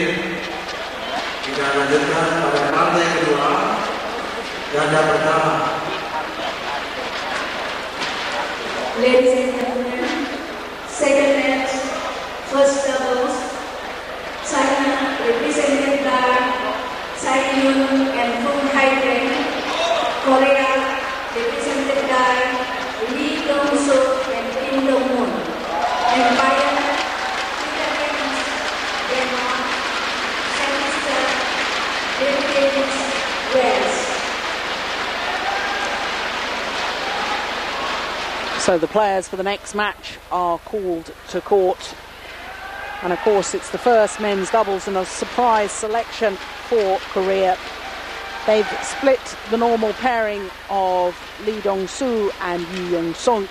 Kita lanjutkan pada partai kedua ganda pertama. Ladies and gentlemen, second match, first doubles, China represented by Cai Yun and Fu Haifeng, Korea represented by Lee Dong Soo and Kim Dong Moon, and Bayern Philippines, Denmark, Semester, Philippines, Wales. So the players for the next match are called to court. And of course, it's the first men's doubles and a surprise selection for Korea. They've split the normal pairing of Lee Dong-soo and Yu Young-sung.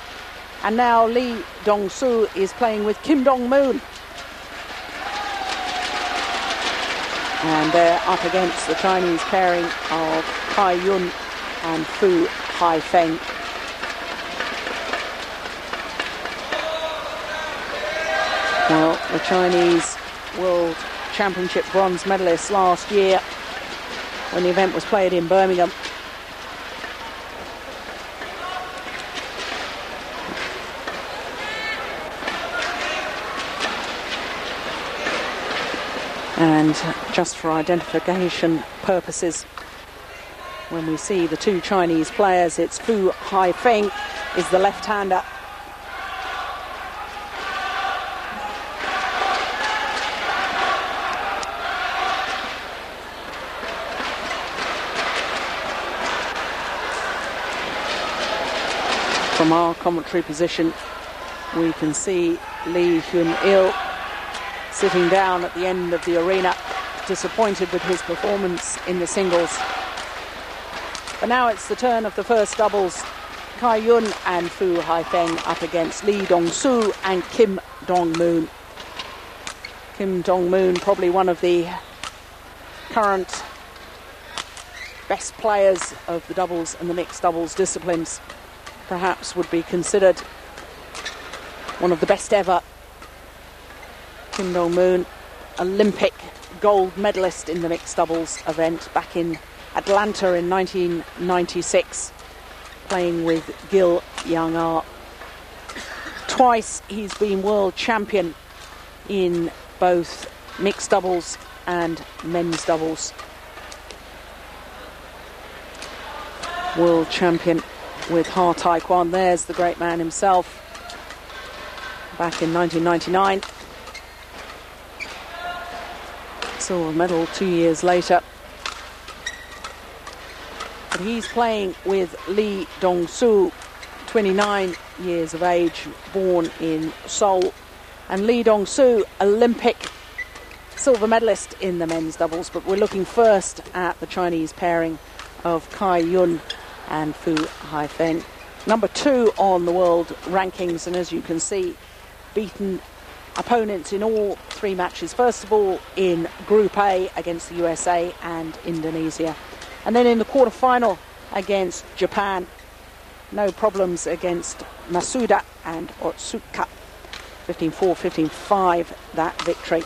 And now Lee Dong-soo is playing with Kim Dong-moon. And they're up against the Chinese pairing of Cai Yun and Fu Haifeng. Well, the Chinese World Championship bronze medalists last year when the event was played in Birmingham. And just for identification purposes, when we see the two Chinese players, it's Fu Haifeng is the left-hander From our commentary position, we can see Lee Hyun Il sitting down at the end of the arena, disappointed with his performance in the singles. But now it's the turn of the first doubles. Cai Yun and Fu Haifeng up against Lee Dong-soo and Kim Dong-moon. Kim Dong-moon, probably one of the current best players of the doubles and the mixed doubles disciplines perhaps would be considered one of the best ever. Kim Dong Moon, Olympic gold medalist in the mixed doubles event back in Atlanta in 1996, playing with Gil Young Ah. Twice he's been world champion in both mixed doubles and men's doubles. World champion with Ha Tae-kwon. There's the great man himself back in 1999. Silver medal two years later. But he's playing with Lee Dong-soo, 29 years of age, born in Seoul. And Lee Dong-soo, Olympic silver medalist in the men's doubles. But we're looking first at the Chinese pairing of Cai Yun and Fu Haifeng. Number two on the world rankings, and as you can see, beaten opponents in all three matches. First of all, in Group A against the USA and Indonesia, and then in the quarter-final against Japan. No problems against Masuda and Otsuka. 15-4, 15-5, that victory.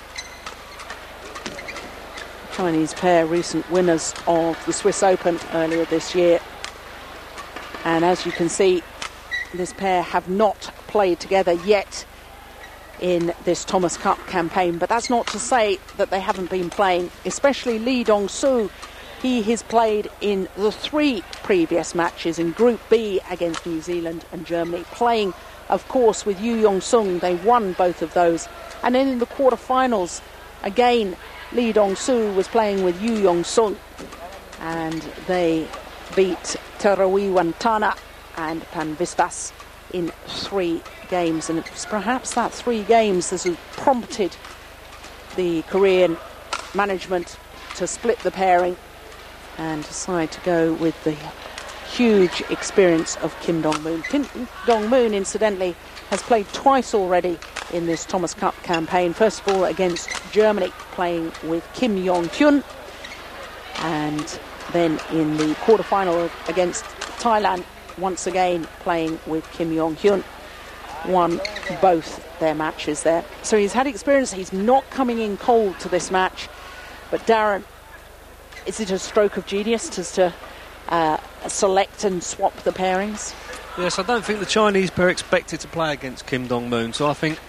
Chinese pair, recent winners of the Swiss Open earlier this year. And as you can see, this pair have not played together yet in this Thomas Cup campaign. But that's not to say that they haven't been playing, especially Lee Dong-soo. He has played in the three previous matches in Group B against New Zealand and Germany, playing, of course, with Yu Yong-sung. They won both of those. And then in the quarterfinals, again, Lee Dong-soo was playing with Yu Yong-sung. And they beat Teerawiwatana and Panvisvas in three games. And perhaps that three games that has prompted the Korean management to split the pairing and decide to go with the huge experience of Kim Dong-moon. Kim Dong-moon, incidentally, has played twice already in this Thomas Cup campaign. First of all against Germany, playing with Kim Yong-hyun, and then in the quarter-final against Thailand, once again playing with Kim Yong-hyun. Won both their matches there. So he's had experience. He's not coming in cold to this match. But Darren, is it a stroke of genius as to uh, select and swap the pairings? Yes, I don't think the Chinese pair expected to play against Kim Dong Moon, so I think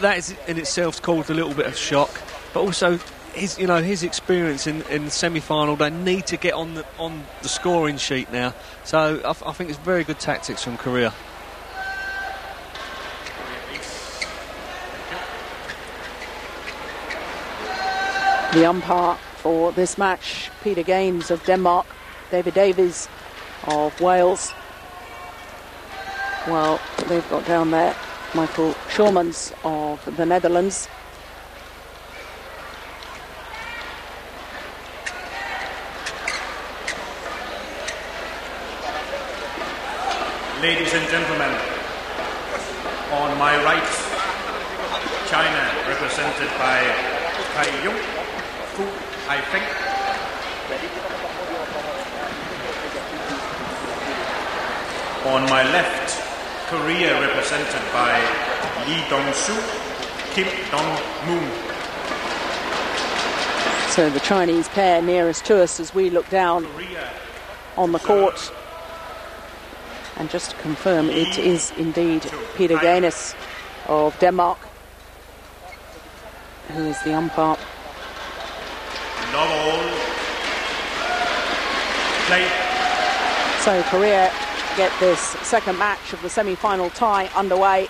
that is in itself caused a little bit of shock. But also, his you know his experience in, in the semi-final, they need to get on the on the scoring sheet now. So I, I think it's very good tactics from Korea. The umpire for this match, Peter Gaines of Denmark, David Davies of Wales. Well, they've got down there Michael Schormans of the Netherlands. Ladies and gentlemen, on my right, China, represented by Cai Yun, Fu Haifeng. On my left, Korea, represented by Lee Dong-soo, Kim Dong-moon. So the Chinese pair nearest to us as we look down on the court. And just to confirm, it is indeed Peter Gaines of Denmark who is the umpire. love all. Play. So Korea get this second match of the semi-final tie underway.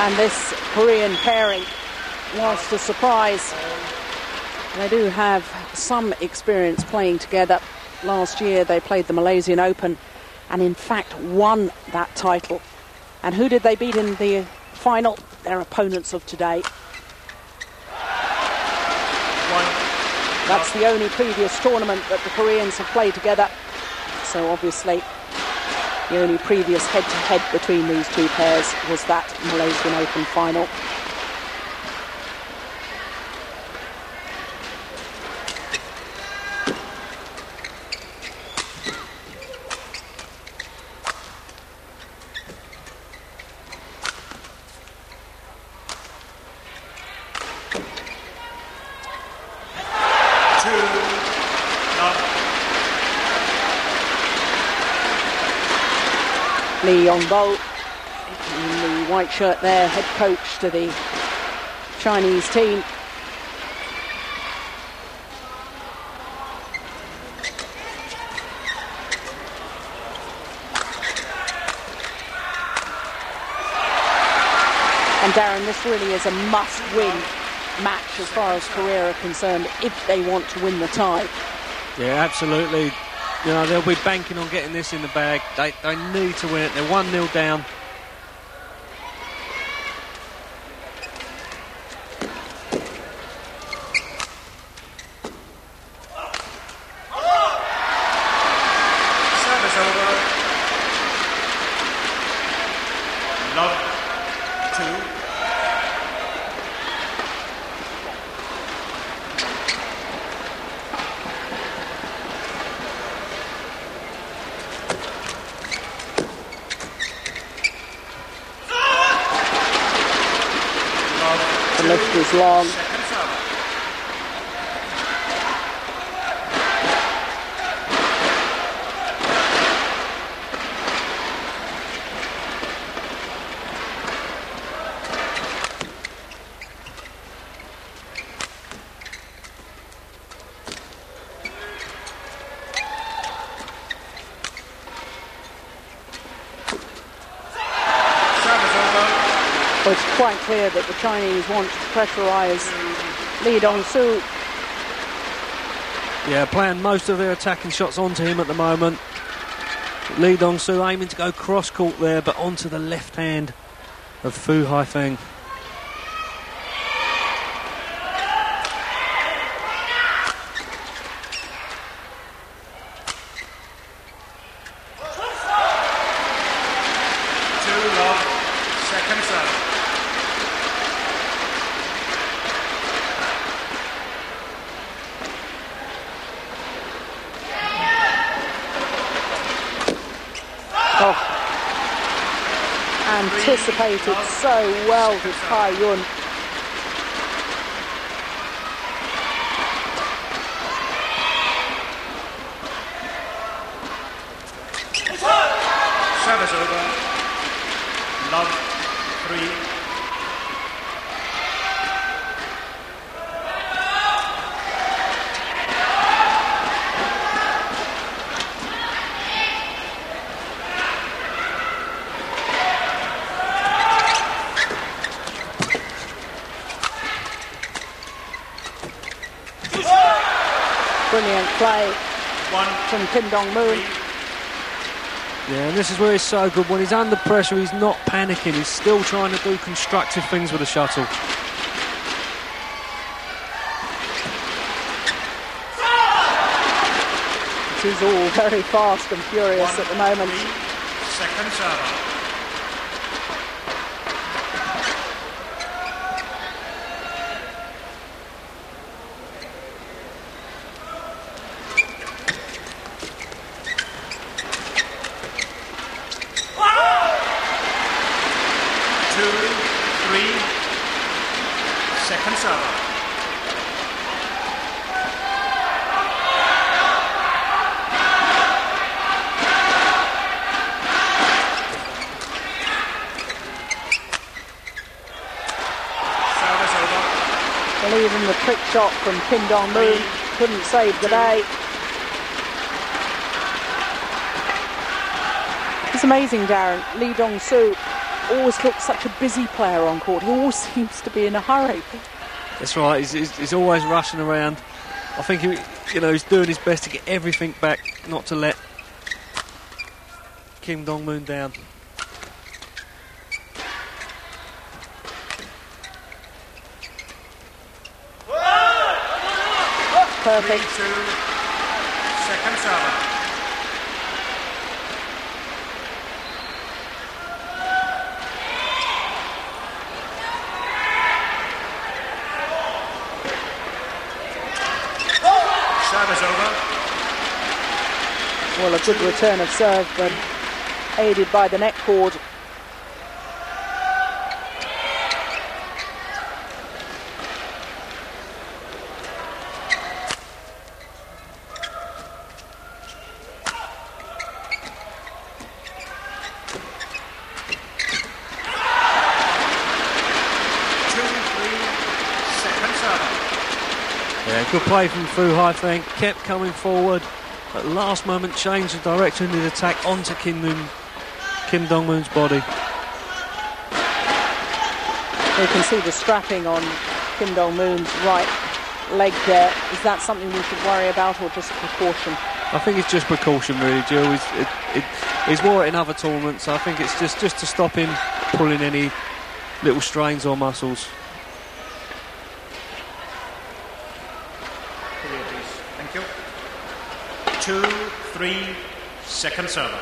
And this Korean pairing, whilst a surprise, they do have some experience playing together. Last year they played the Malaysian Open and, in fact, won that title. And who did they beat in the final? Their opponents of today. That's the only previous tournament that the Koreans have played together. So, obviously, the only previous head to head between these two pairs was that Malaysian Open final. Two. Love. Li Yongbo in the white shirt there, head coach to the Chinese team. And Darren, this really is a must-win match as far as Korea are concerned if they want to win the tie. Yeah, absolutely. You know, they'll be banking on getting this in the bag. They, they need to win it. They're 1 0 down. Service over. Love. Two. Love. The lift is long. Second serve. Service over. Well, it's quite clear that the Chinese want to pressurise Lee Dong-soo Yeah, playing most of their attacking shots onto him at the moment. Lee Dong Soo aiming to go cross court there, but onto the left hand of Fu Haifeng. Anticipated so well with Cai Yun. Service over. Love three. Brilliant play One, from Kim Dong Moon. Yeah, and this is where he's so good. When he's under pressure, he's not panicking. He's still trying to do constructive things with the shuttle. It is all very fast and furious One, at the moment. three. Second serve. Uh, Two, three. Second serve. Service over. Well, even the trick shot from Kim Dong Moon couldn't save the day. It's amazing, Darren. Lee Dong Soo always looks such a busy player on court. He always seems to be in a hurry. That's right. He's, he's, he's always rushing around. I think he, you know he's doing his best to get everything back, not to let Kim Dong Moon down. Perfect. Three, two. Second. Well, a good return of serve, but aided by the net cord. Two, three. Second serve. Yeah, good play from Fu Haifeng. Kept coming forward. At last moment, changed the direction of his attack onto Kim Moon, Kim Dong Moon's body. You can see the strapping on Kim Dong Moon's right leg there. Is that something we should worry about or just precaution? I think it's just precaution, really, Joe. He's, it, it, he's wore it in other tournaments. I think it's just, just to stop him pulling any little strains or muscles. Clear, please. Thank you. Two, three, second Second serve.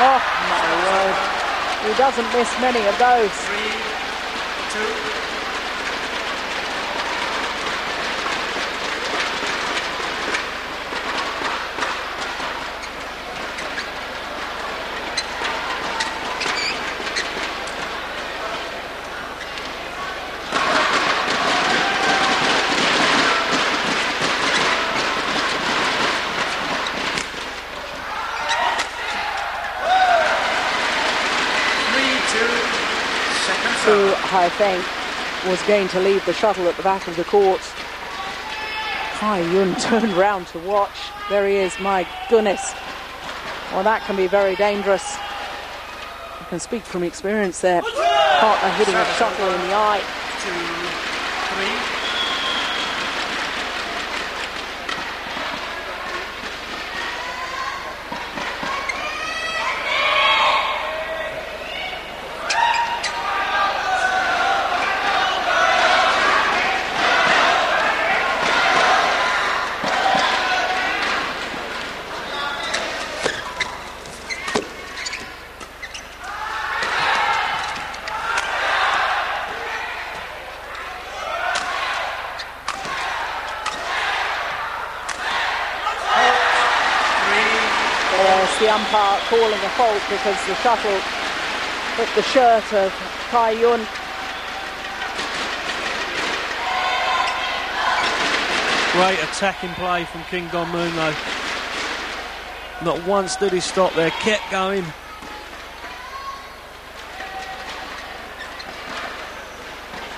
Oh, my word. He doesn't miss many of those. Three, two. Three, two. Second Haifeng was going to leave the shuttle at the back of the court. Cai Yun turned round to watch. There he is, my goodness. Well, that can be very dangerous. I can speak from experience there. Partner hitting a shuttle in the eye. Calling a fault because the shuttle hit the shirt of Cai Yun. Great attacking play from Kim Dong Moon though. Not once did he stop there, kept going.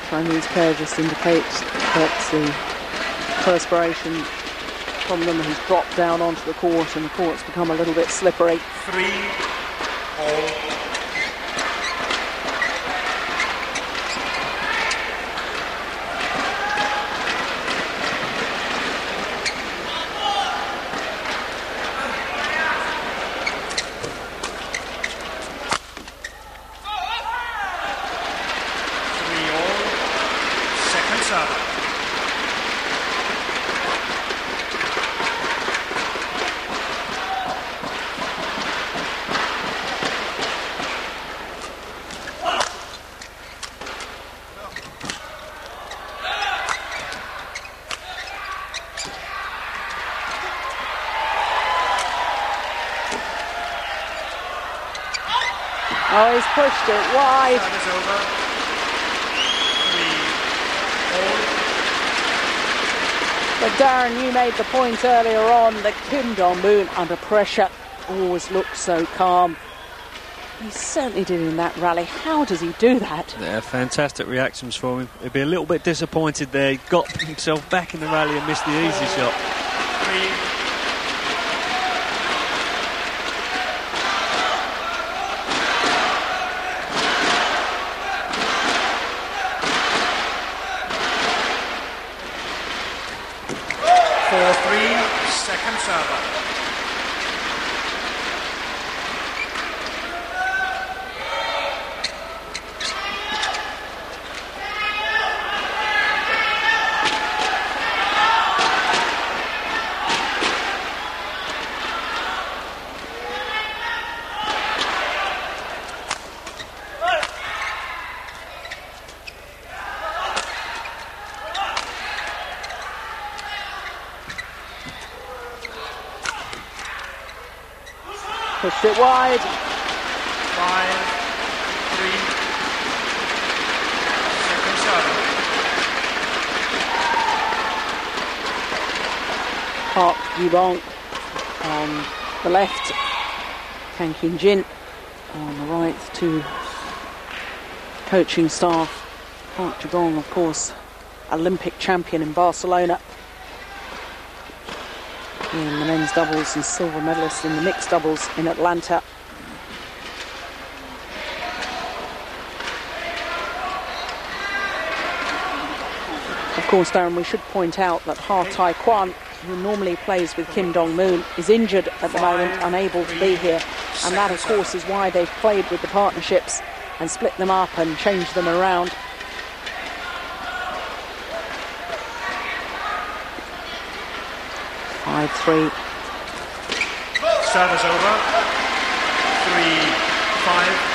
Chinese pair just indicates that the perspiration from them He's dropped down onto the court and the court's become a little bit slippery. Three all. Second serve. Oh, he's pushed it wide. That is over. But Darren, you made the point earlier on that Kim Dong Moon under pressure always looks so calm. He certainly did in that rally. How does he do that? Yeah, fantastic reactions from him. He'd be a little bit disappointed there. He got himself back in the rally and missed the easy shot. Three. Four three, second server. Pushed it wide. Five, three, second server. Park Joo-bong on the left. Kang Jin on the right. Two coaching staff. Park Joo-bong, of course, Olympic champion in Barcelona. In the men's doubles and silver medalist in the mixed doubles in Atlanta. Of course, Darren, we should point out that Ha Tae-kwon, who normally plays with Kim Dong Moon, is injured at the moment, unable to be here. And that, of course, is why they've played with the partnerships and split them up and changed them around. Five three. Serve is over. Three, five.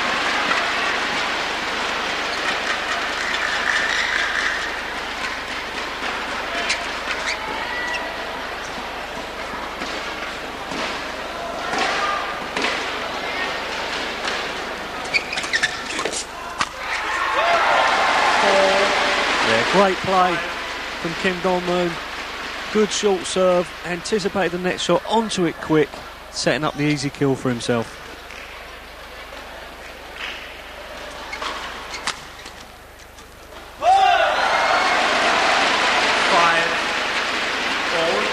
Yeah, great play from Kim Dong Moon. Good short serve, anticipated the next shot, onto it quick, setting up the easy kill for himself. Five, all.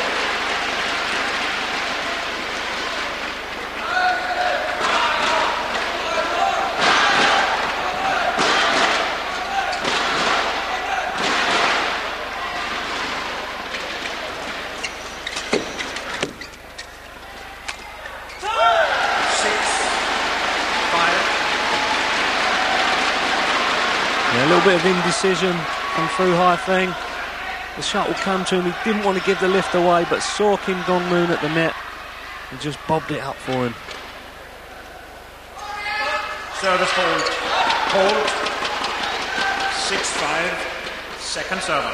Six, five. Yeah, a little bit of indecision from Fu Haifeng. The shot will come to him. He didn't want to give the lift away, but saw Kim Dong Moon at the net and just bobbed it up for him. Service hold. Hold. Six, five. Second server.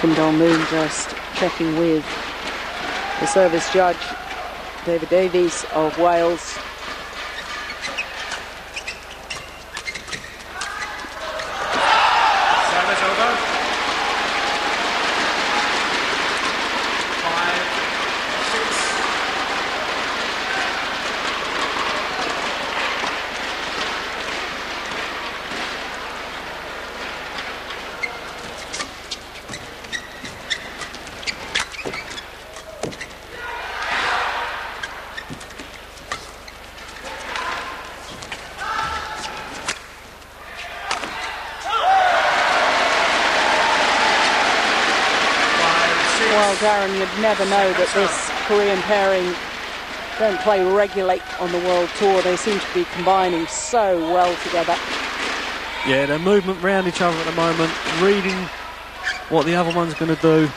Kim Dong Moon just checking with The service judge, David Davies of Wales, Service over. Five, six. Five, six. Well, Darren, you'd never know that this Korean pairing don't play regulate on the world tour. They seem to be combining so well together. Yeah, their movement round each other at the moment, reading what the other one's going to do.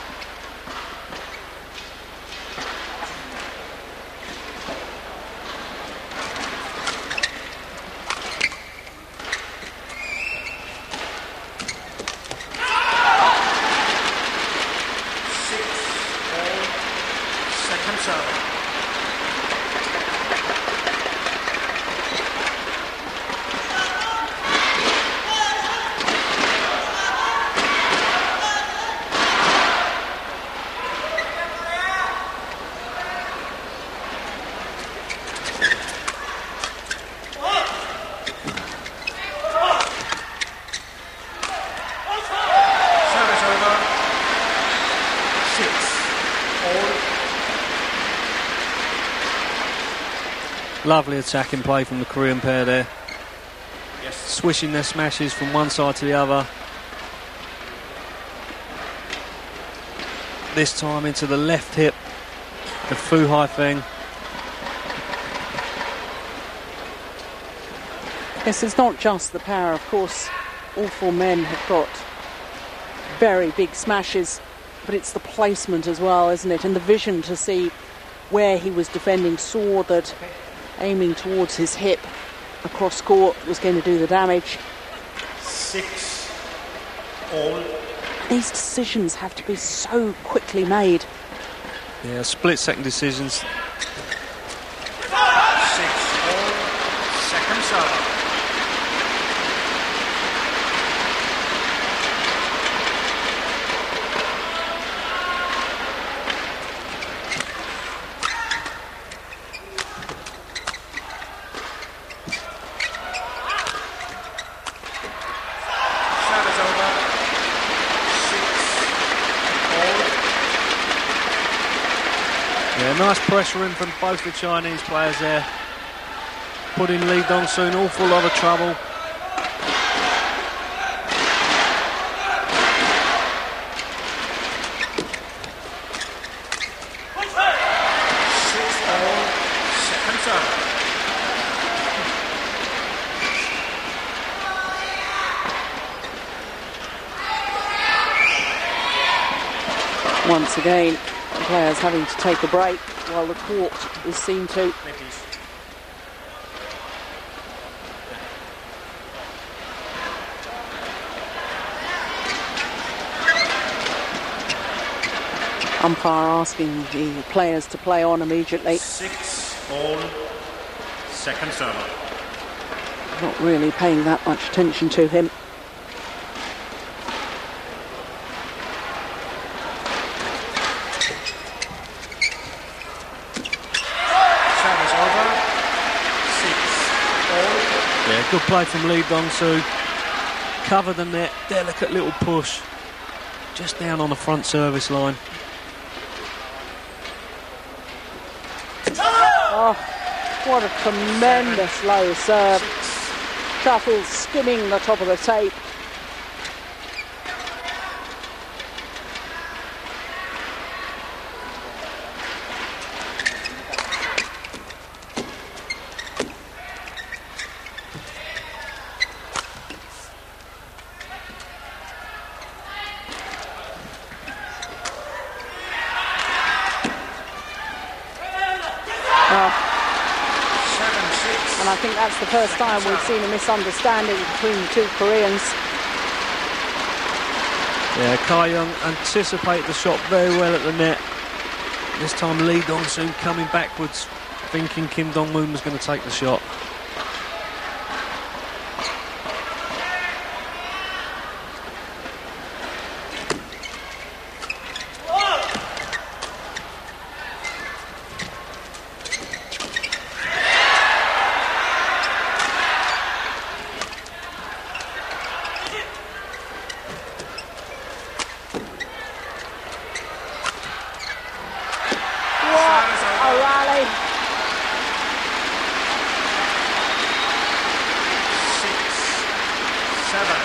Six, all. Second serve. Service over. Six, all. Lovely attacking play from the Korean pair there, Yes. swishing their smashes from one side to the other. This time into the left hip, the Fu Hai Feng. Yes, it's not just the power, of course. All four men have got very big smashes, but it's the placement as well, isn't it? And the vision to see where he was defending, saw that aiming towards his hip across court was going to do the damage. Six, all. These decisions have to be so quickly made. Yeah, split second decisions. Six, all. Second serve. Service over. Six, all. Yeah, nice pressure in from both the Chinese players there. Putting Lee Dong Soon awful lot of trouble. Once again, players having to take a break while the court is seen to umpire asking the players to play on immediately. Six, all. Second serve. Not really paying that much attention to him. Service over. Six, all. Yeah, good play from Lee Dong Soo. Cover the net, delicate little push. Just down on the front service line. Oh, what a tremendous low serve. Six, skimming the top of the tape. That's the first time we've seen a misunderstanding between the two Koreans. Yeah, Cai Yun anticipate the shot very well at the net. This time Lee Dong Soon coming backwards, thinking Kim Dong Moon was going to take the shot. What a rally. Six, seven.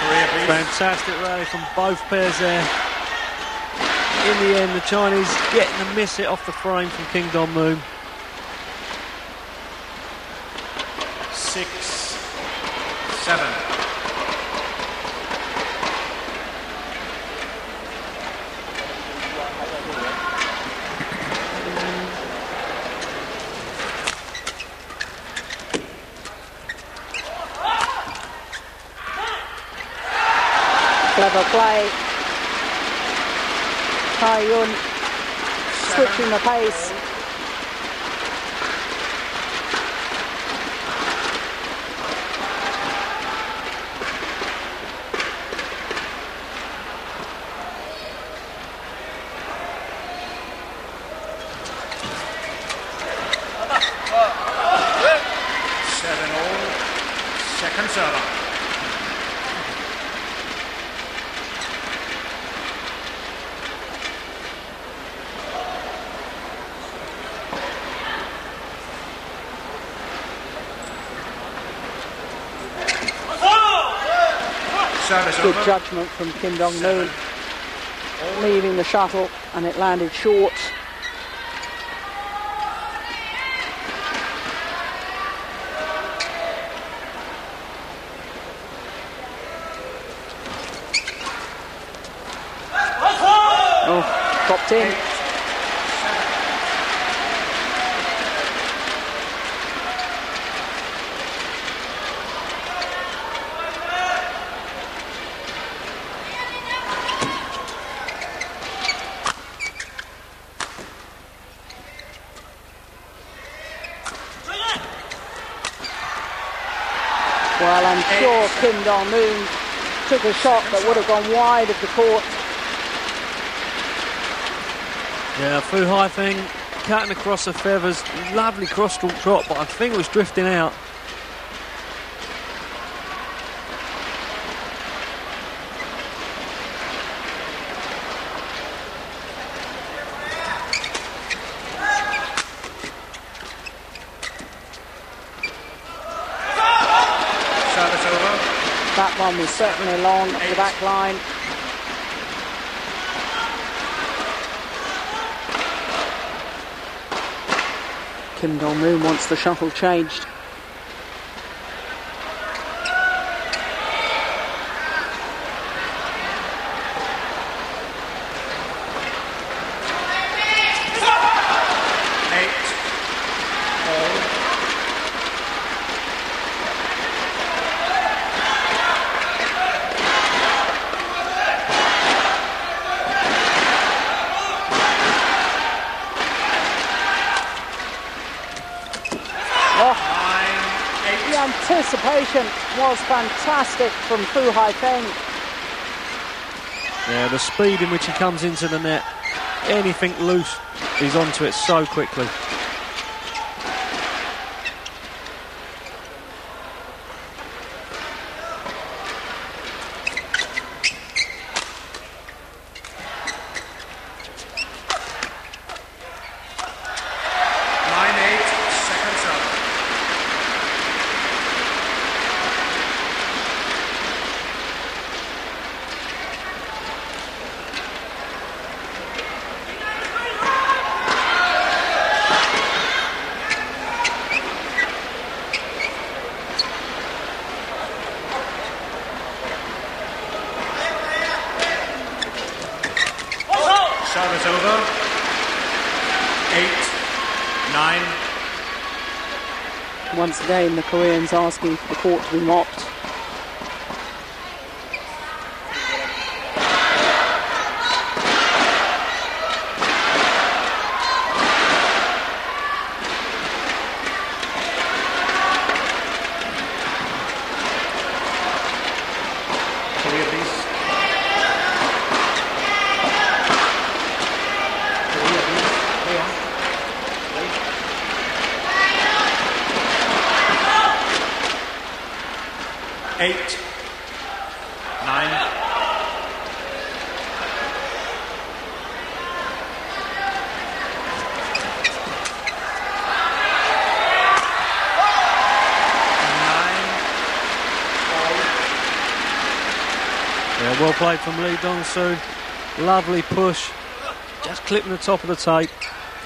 Korea, please. Fantastic rally from both pairs there. In the end, the Chinese getting the miss it off the frame from Kim Dong Moon. Six, seven. Clever play. Cai Yun switching the pace. Seven all. Second server. Service Good judgment from Kim Dong Moon. Leaving the shuttle and it landed short. Oh, dropped in. Well, I'm Dong Moon took a shot that would have gone wide of the court. Yeah, Fu Haifeng cutting across the feathers. Lovely cross-stroke drop, but I think it was drifting out. Service over. Was certainly long up the back line. Kim Dong Moon wants the shuttle changed. Eight. All. Oh, Nine. Eight. the anticipation was fantastic from Fu Haifeng. Yeah, the speed in which he comes into the net, anything loose, he's onto it so quickly. Nine eight. Second serve. Service over. Eight. Nine. Once again, the Koreans asking for the court to be mopped. eight, nine, nine, From Lee Dong Soo. Lovely push. Just clipping the top of the tape.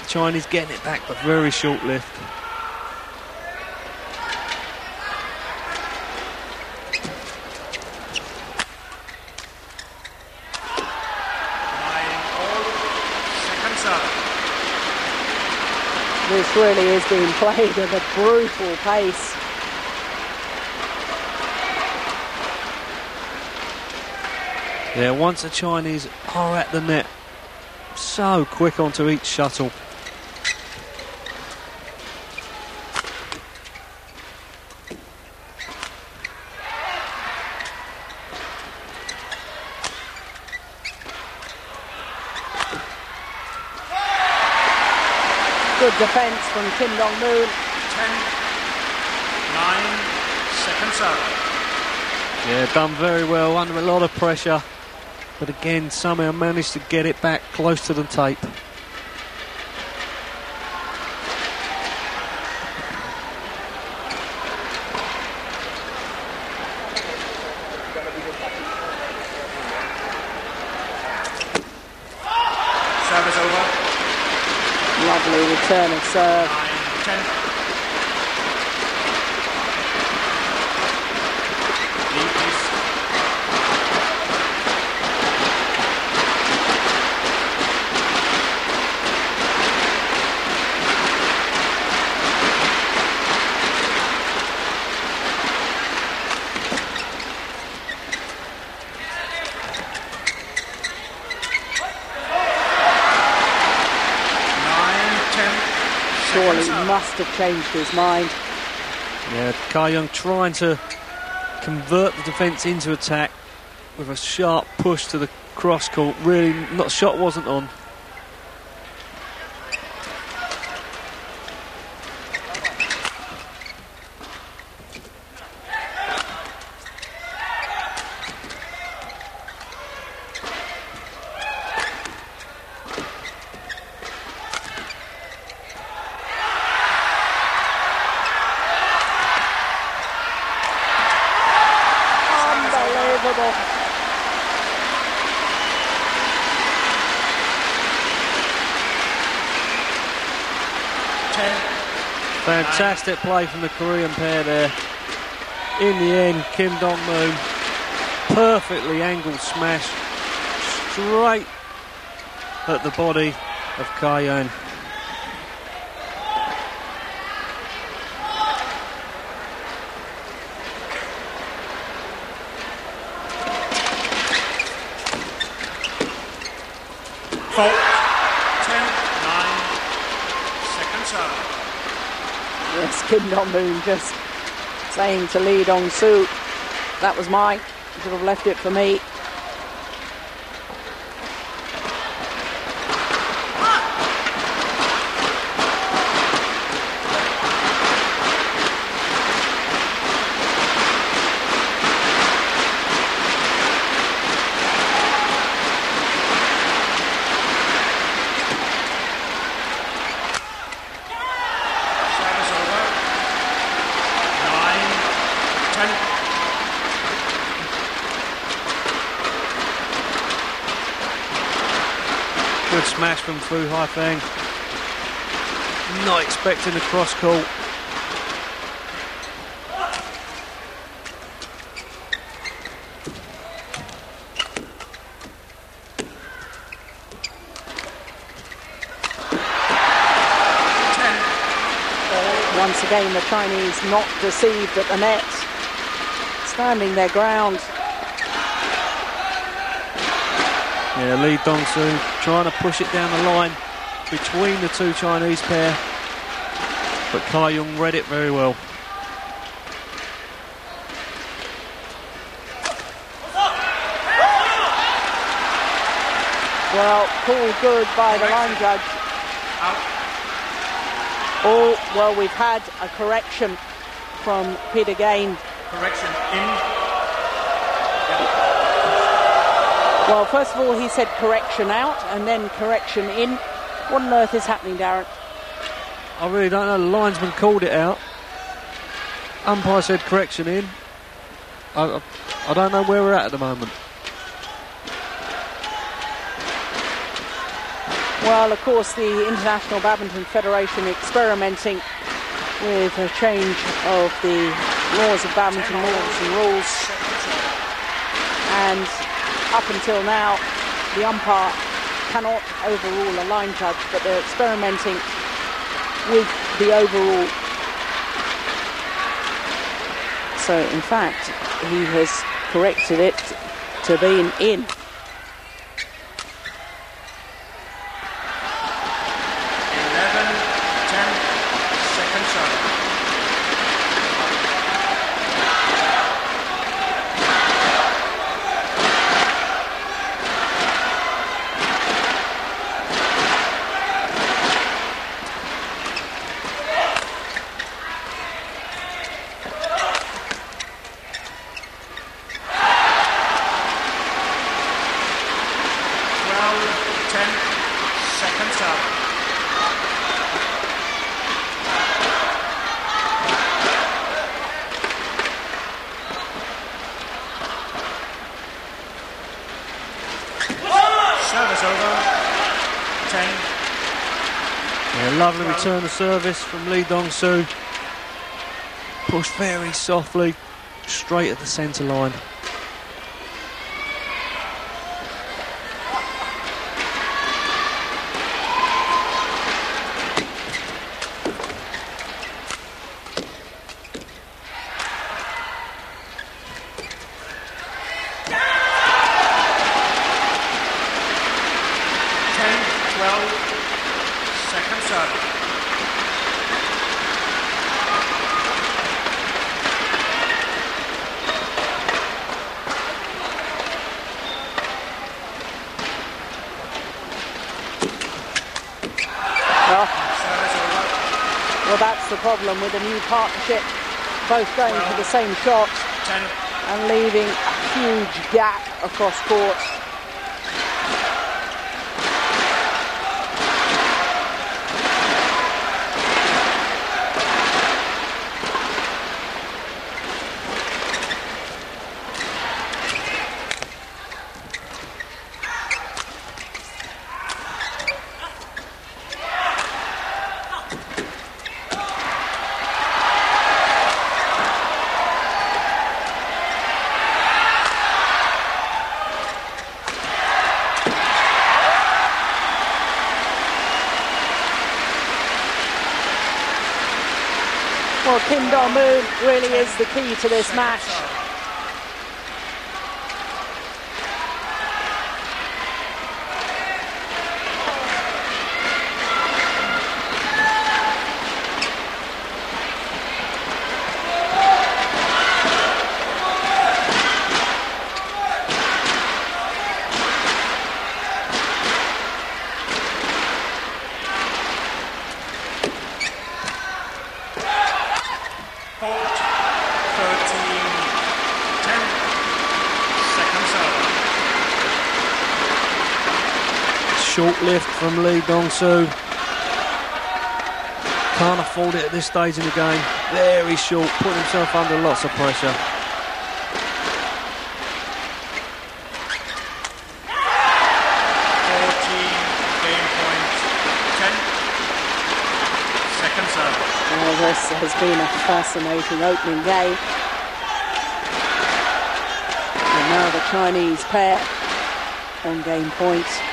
The Chinese getting it back, but very short lift. This really is being played at a brutal pace. Yeah, once the Chinese are at the net, so quick onto each shuttle. Good defence from Kim Dong Moon. Ten, nine, second serve. Yeah, done very well under a lot of pressure. But again, somehow managed to get it back close to the tape. Service over. Lovely return of serve. Nine, ten. Lead, please. Nine, ten. Surely Second serve. Must have changed his mind. Yeah, Cai Yun trying to convert the defence into attack with a sharp push to the cross court. Really, not shot wasn't on. Unbelievable. Ten. Fantastic play from the Korean pair there. In the end, Kim Dong Moon, perfectly angled smash straight at the body of Cai Yun. Fault. Serve. Yes, Kim Dong Moon just saying to Lee Dong Soo, that was mine. You should have left it for me. Service over. Nine, ten. Good Fu Haifeng. Not expecting the cross call. Once again, the Chinese not deceived at the net, standing their ground. Yeah, Lee Dong Soo trying to push it down the line between the two Chinese pair. But Cai Yun read it very well. Well, called good by the line judge. Oh, well, we've had a correction from Peter Gain. Correction in. Well, first of all, he said correction out and then correction in. What on earth is happening, Darren? I really don't know. The linesman called it out. Umpire said correction in. I, I, I don't know where we're at at the moment. Well, of course, the International Badminton Federation experimenting with a change of the laws of badminton laws and rules. And up until now, the umpire cannot overrule a line judge, but they're experimenting with the overrule. So, in fact, he has corrected it to being in. 11, 10, second serve. Twelve, ten, second serve. Service over. Ten. Yeah, lovely return of service from Lee Dong Soo. Pushed very softly, straight at the centre line. Ten, twelve, second serve. Well, Service over. well, that's the problem with a new partnership, both going for the same shot and leaving a huge gap across court. Well, Kim Dong Moon really is the key to this match. From Lee Dong Soo. Can't afford it at this stage in the game. Very short, putting himself under lots of pressure. This has been a fascinating opening game. And now the Chinese pair on game point.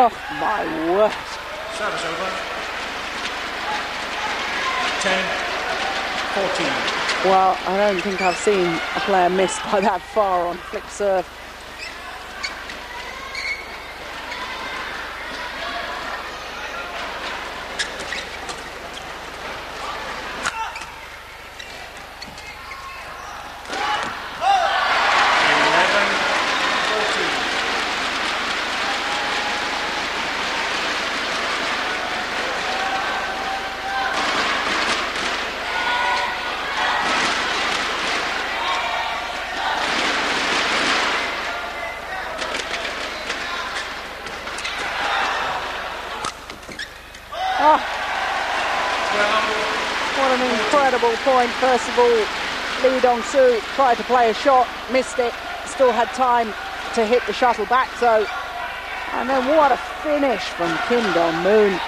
Oh my word. Service over. Ten. Fourteen. Well, I don't think I've seen a player miss by that far on flip serve. Eleven. Fourteen. Oh, what an incredible point. First of all, Lee Dong-soo tried to play a shot, missed it, still had time to hit the shuttle back though. And then what a finish from Kim Dong-moon.